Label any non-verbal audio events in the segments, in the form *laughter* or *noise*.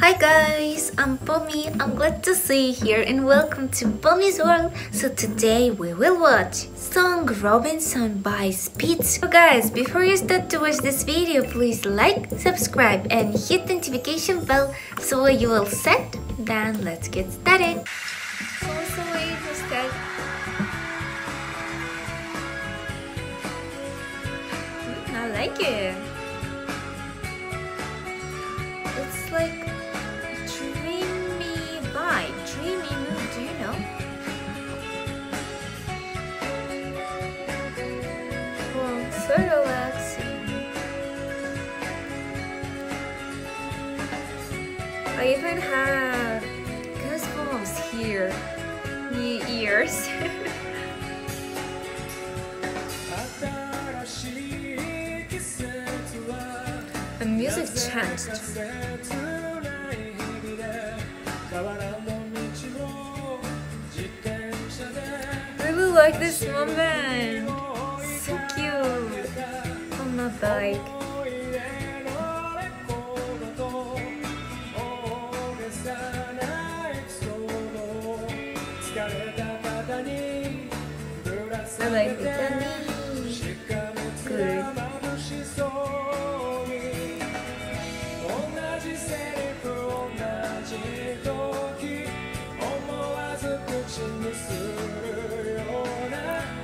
Hi guys, I'm Pommy. I'm glad to see you here and welcome to Pommy's World. So today we will watch Song Robinson by Spitz. So guys, before you start to watch this video, please like, subscribe and hit the notification bell so you will set. Then let's get started. I like it. So relaxing. I even have goosebumps here, new ears. *laughs* the music changed. really like this moment. I like the candy. Good.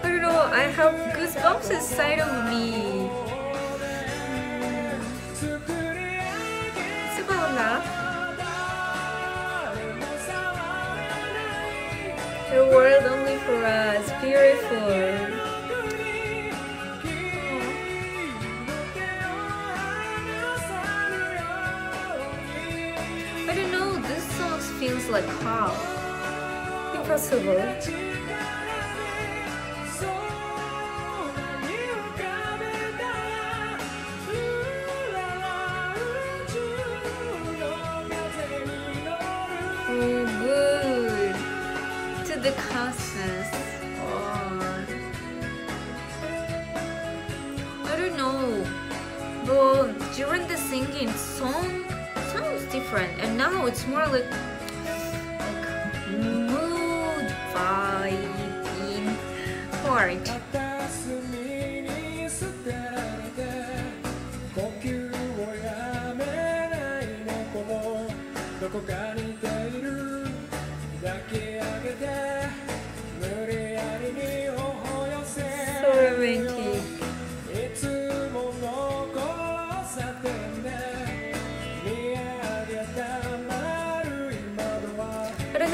I don't know, I have goosebumps inside of me. It's about love. The world only for us, beautiful. I don't know, this song feels like how? Impossible. The cosmos. Oh. I don't know. But during the singing, song sounds different, and now it's more like like mood vibing part.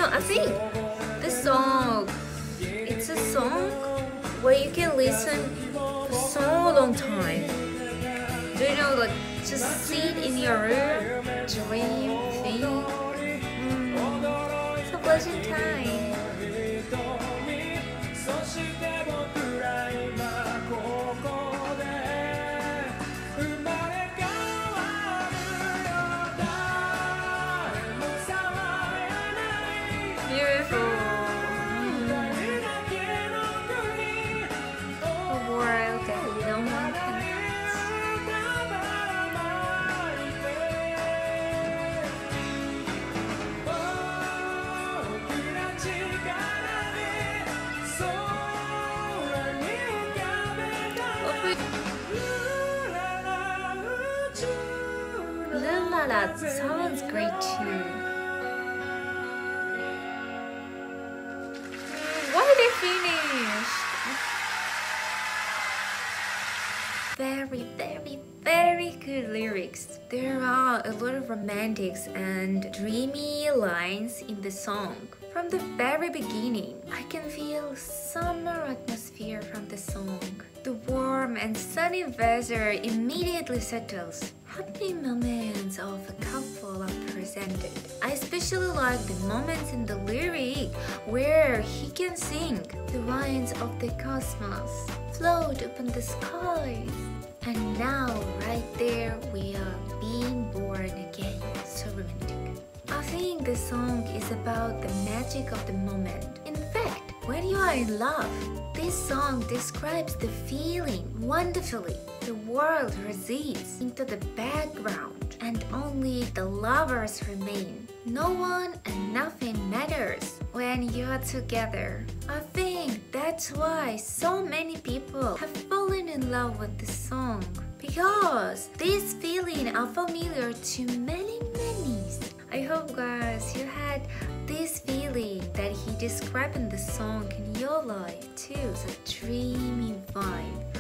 は I don't. I think this song, it's a song where you can listen for so long time. Do you know, like just sit in your room, dream, think. Mm, a pleasant time. La La sounds great too. Why did they finish? Very, very, very good lyrics. There are a lot of romantics and dreamy lines in the song. From the very beginning, I can feel summer atmosphere from the song. The warm and sunny weather immediately settles. Happy moments of a couple are presented. I especially like the moments in the lyric where he can sing the lines of the cosmos float upon the skies. And now, right there, we are being born again. So romantic. I think the song is about the magic of the moment. In fact, when you are in love, this song describes the feeling wonderfully. The world recedes into the background and only the lovers remain. No one and nothing matters when you're together. I think that's why so many people have fallen in love with this song. Because this feeling are familiar to many many. I hope guys you had this feeling that he described in the song in your life too. It's a dreamy vibe.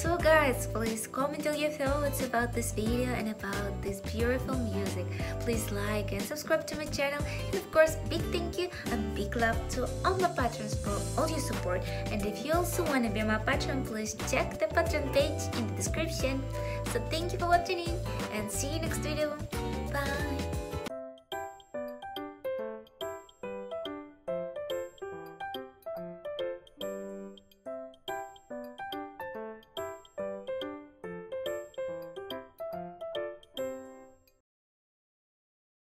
So guys, please comment all your thoughts about this video and about this beautiful music. Please like and subscribe to my channel. And of course, big thank you and big love to all my patrons for all your support. And if you also want to be my patron, please check the Patreon page in the description. So thank you for watching and see you next video.